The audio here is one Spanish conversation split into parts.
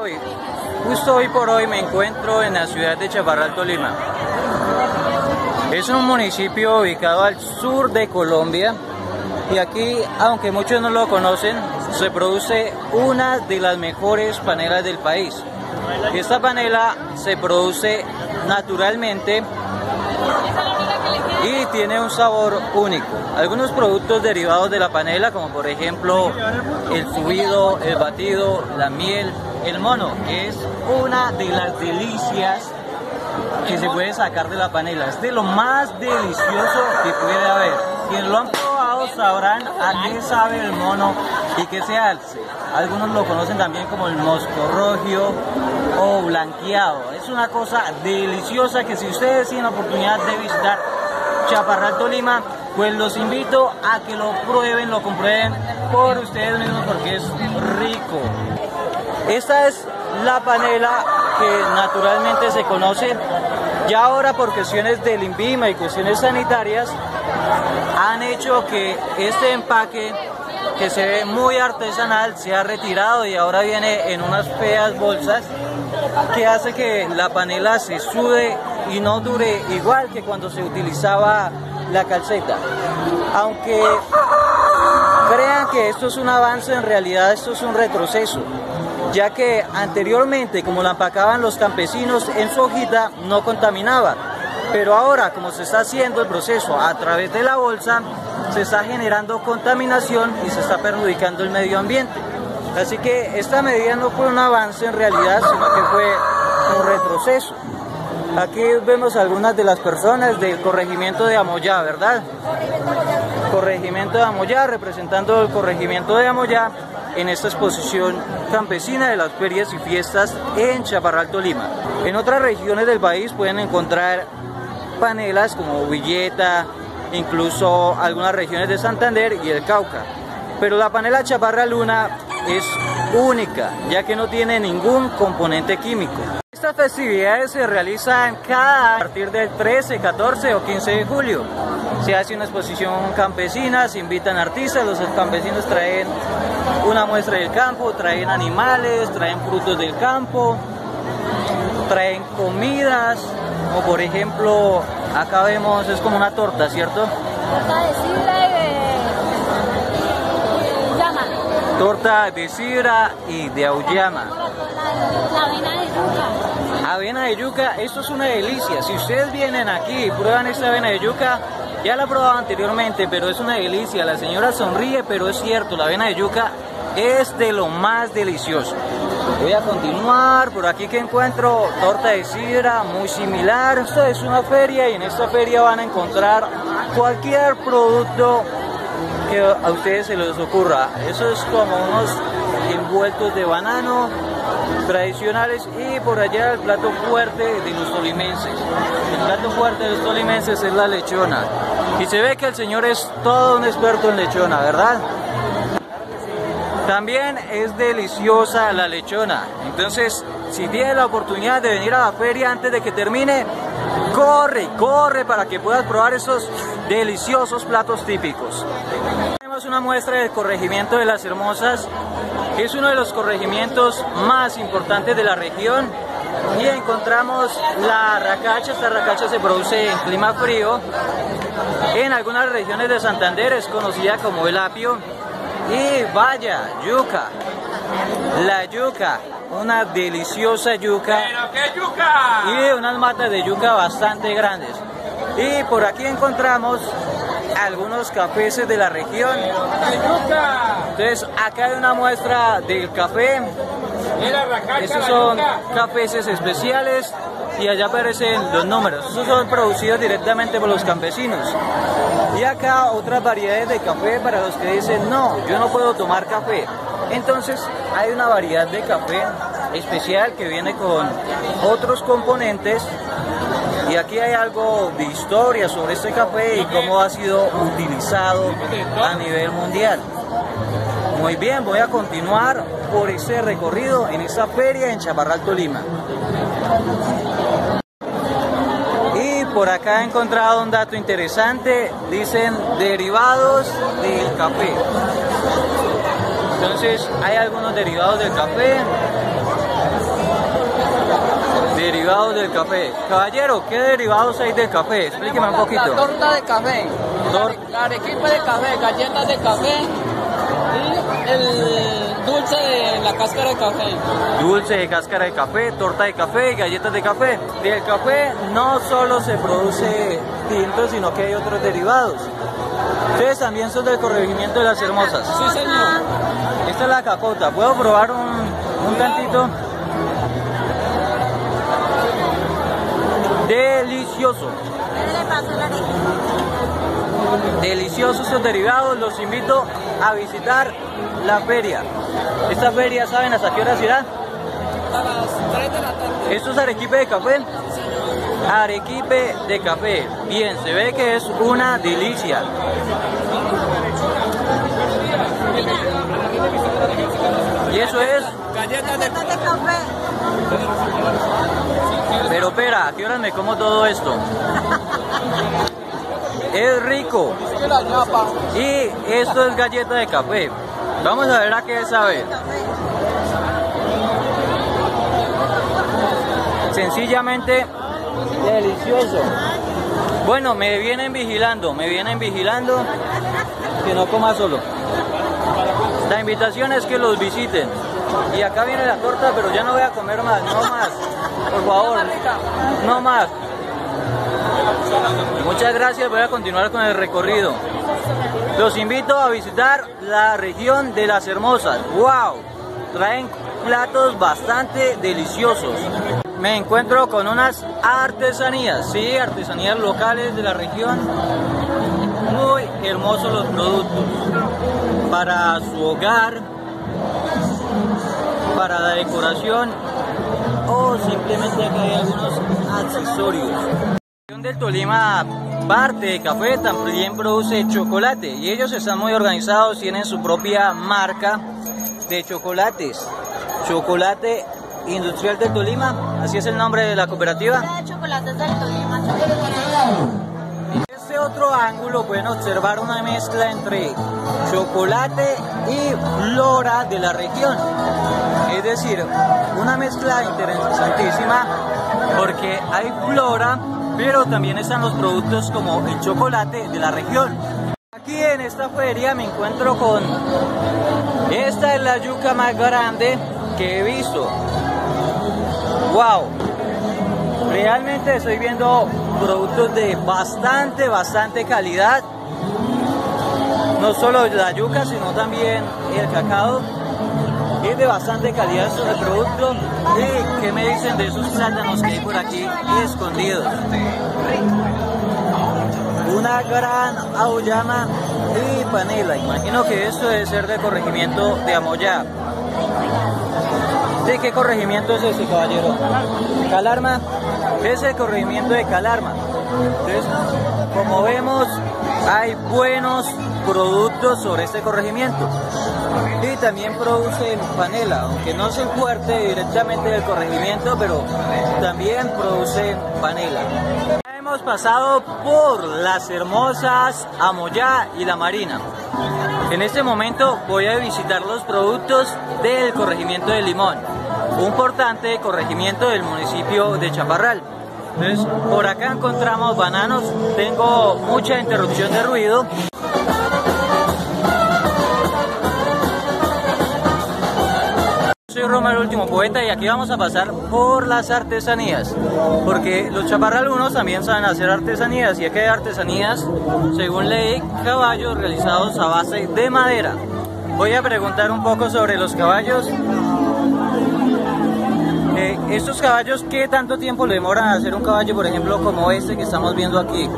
Hoy, justo hoy por hoy me encuentro en la ciudad de Chaparral, Tolima. Es un municipio ubicado al sur de Colombia y aquí, aunque muchos no lo conocen, se produce una de las mejores panelas del país. Esta panela se produce naturalmente y tiene un sabor único. Algunos productos derivados de la panela, como por ejemplo el subido, el batido, la miel, el mono, es una de las delicias que se puede sacar de la panela. Es de lo más delicioso que puede haber. Quienes lo han probado sabrán a qué sabe el mono y qué se hace. Algunos lo conocen también como el moscorrogio o blanqueado. Es una cosa deliciosa que si ustedes tienen la oportunidad de visitar Chaparral Tolima, pues los invito a que lo prueben, lo comprueben por ustedes mismos porque es rico. Esta es la panela que naturalmente se conoce. Ya ahora por cuestiones del INVIMA y cuestiones sanitarias han hecho que este empaque que se ve muy artesanal se ha retirado y ahora viene en unas feas bolsas que hace que la panela se sude y no dure igual que cuando se utilizaba la calceta. Aunque crean que esto es un avance, en realidad esto es un retroceso, ya que anteriormente, como la empacaban los campesinos en su hojita, no contaminaba. Pero ahora, como se está haciendo el proceso a través de la bolsa, se está generando contaminación y se está perjudicando el medio ambiente. Así que esta medida no fue un avance en realidad, sino que fue un retroceso. Aquí vemos algunas de las personas del corregimiento de Amoyá, ¿verdad? Corregimiento de Amoyá, representando el corregimiento de Amoyá en esta exposición campesina de las ferias y fiestas en Chaparral, Tolima. En otras regiones del país pueden encontrar panelas como Villeta, incluso algunas regiones de Santander y el Cauca. Pero la panela Chaparral Luna es única, ya que no tiene ningún componente químico. Estas festividades se realizan cada a partir del 13, 14 o 15 de julio. Se hace una exposición campesina, se invitan artistas, los campesinos traen una muestra del campo, traen animales, traen frutos del campo, traen comidas, o por ejemplo, acá vemos, es como una torta, ¿cierto? Torta de sidra y de llama. Torta de sidra y de auyama. La, la avena de yuca. Avena de yuca, esto es una delicia. Si ustedes vienen aquí y prueban esta avena de yuca, ya la he probado anteriormente, pero es una delicia. La señora sonríe, pero es cierto, la avena de yuca es de lo más delicioso. Voy a continuar, por aquí que encuentro torta de sidra muy similar. Esta es una feria y en esta feria van a encontrar cualquier producto que a ustedes se les ocurra. Eso es como unos envueltos de banano tradicionales y por allá el plato fuerte de los tolimenses. El plato fuerte de los tolimenses es la lechona. Y se ve que el señor es todo un experto en lechona, ¿verdad? También es deliciosa la lechona. Entonces, si tienes la oportunidad de venir a la feria antes de que termine, corre, corre para que puedas probar esos deliciosos platos típicos. Tenemos una muestra del corregimiento de las Hermosas, es uno de los corregimientos más importantes de la región. Y encontramos la racacha, esta racacha se produce en clima frío. En algunas regiones de Santander es conocida como el apio. Y vaya, yuca. La yuca, una deliciosa yuca. ¿Pero qué yuca? Y unas matas de yuca bastante grandes. Y por aquí encontramos algunos cafés de la región. Entonces, acá hay una muestra del café. Estos son cafés especiales y allá aparecen los números. Estos son producidos directamente por los campesinos. Y acá otras variedades de café para los que dicen, no, yo no puedo tomar café. Entonces hay una variedad de café especial que viene con otros componentes. Y aquí hay algo de historia sobre este café y cómo ha sido utilizado a nivel mundial. Muy bien, voy a continuar por ese recorrido en esta feria en Chaparral, Tolima. Y por acá he encontrado un dato interesante, dicen derivados del café. Entonces hay algunos derivados del café Derivados del café. Caballero, ¿qué derivados hay del café? Explíqueme un poquito. La torta de café, Tor- la arequipe de café, galletas de café y el dulce de la cáscara de café. Dulce de cáscara de café, torta de café y galletas de café. Del café no solo se produce tinto, sino que hay otros derivados. Ustedes también son del corregimiento de las hermosas. Sí, señor. Esta es la capota. ¿Puedo probar un, un tantito? Delicioso. Deliciosos esos derivados. Los invito a visitar la feria. Esta feria, ¿saben hasta qué hora será? A las 3 de la tarde. ¿Esto es arequipe de café? Arequipe de café. Bien, se ve que es una delicia. Y eso es, Galletas de espera, ¿a qué hora me como todo esto? Es rico. Y esto es galleta de café. Vamos a ver a qué sabe. Sencillamente delicioso. Bueno, me vienen vigilando, me vienen vigilando que no coma solo. La invitación es que los visiten. Y acá viene la torta, pero ya no voy a comer más, no más. Por favor, no más. Muchas gracias, voy a continuar con el recorrido. Los invito a visitar la región de las Hermosas. ¡Wow! Traen platos bastante deliciosos. Me encuentro con unas artesanías, sí, artesanías locales de la región. Muy hermosos los productos. Para su hogar, para la decoración o simplemente acá hay algunos accesorios. La región del Tolima, parte de café, también produce chocolate y ellos están muy organizados, tienen su propia marca de chocolates. Chocolate Industrial del Tolima, así es el nombre de la cooperativa. chocolates del Tolima. Este otro ángulo pueden observar una mezcla entre chocolate y flora de la región. Es decir, una mezcla interesantísima porque hay flora, pero también están los productos como el chocolate de la región. Aquí en esta feria me encuentro con... Esta es la yuca más grande que he visto. ¡Wow! Realmente estoy viendo productos de bastante, bastante calidad. No solo la yuca, sino también el cacao. Es de bastante calidad estos productos. ¿Y qué me dicen de esos plátanos que hay por aquí escondidos? Una gran auyama y panela. Imagino que esto debe ser de corregimiento de Amoyá. ¿De qué corregimiento es ese, caballero? Calarma. Es el corregimiento de Calarma. Como vemos, hay buenos productos sobre este corregimiento. Y también producen panela, aunque no es el fuerte directamente del corregimiento, pero también producen panela. Hemos pasado por las hermosas Amoyá y la Marina. En este momento voy a visitar los productos del corregimiento de Limón, un importante corregimiento del municipio de Chaparral. Entonces, por acá encontramos bananos, tengo mucha interrupción de ruido. Soy Roma el último poeta y aquí vamos a pasar por las artesanías, porque los chaparralunos también saben hacer artesanías y que hay artesanías, según ley, caballos realizados a base de madera. Voy a preguntar un poco sobre los caballos. Estos caballos, ¿qué tanto tiempo le demoran a hacer un caballo, por ejemplo, como este que estamos viendo aquí?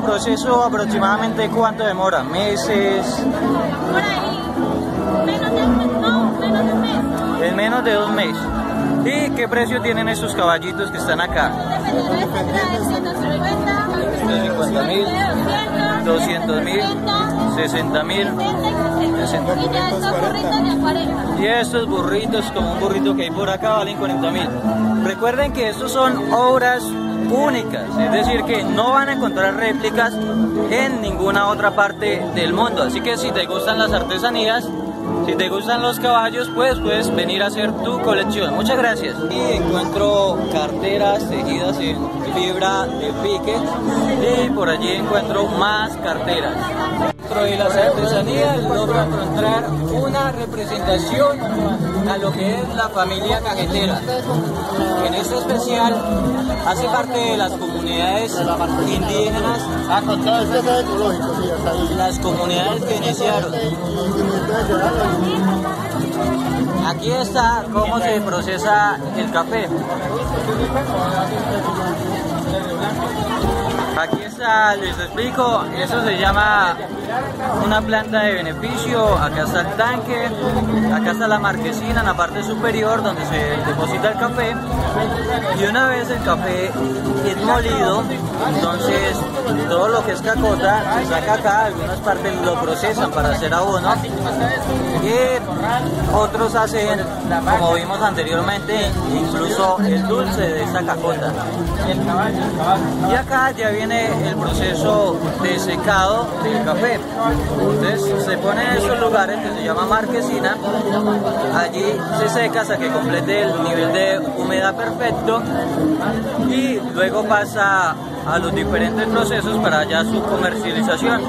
El proceso aproximadamente cuánto demora, meses, Por ahí, menos de un mes, no, menos de un mes. en menos de dos meses. ¿Y qué precio tienen estos caballitos que están acá? Dependiendo de esta trae 150, 150 mil, 200 mil, 60 mil. 60 y 60. 60. Y ya estos burritos de 40. Y estos burritos, como un burrito que hay por acá, valen 40 mil. Recuerden que estos son obras únicas, es decir, que no van a encontrar réplicas en ninguna otra parte del mundo. Así que si te gustan las artesanías, si te gustan los caballos, pues puedes venir a hacer tu colección. Muchas gracias. Y encuentro carteras tejidas en fibra de pique y por allí encuentro más carteras. Dentro de las artesanías logro encontrar una representación a lo que es la familia cajetera. En este especial hace parte de las comunidades indígenas, Ah, este las comunidades que iniciaron. Aquí está cómo se procesa el café. Aquí está, les explico, eso se llama una planta de beneficio, acá está el tanque, acá está la marquesina en la parte superior donde se deposita el café. Y una vez el café es molido, entonces todo lo que es cacota se saca acá, algunas partes lo procesan para hacer abono y otros hacen, como vimos anteriormente, incluso el dulce de esta cacota. Y acá ya viene el proceso de secado del café. Entonces se pone en esos lugares que se llama marquesina, allí se seca hasta que complete el nivel de humedad perfecto y luego pasa a los diferentes procesos para ya su comercialización.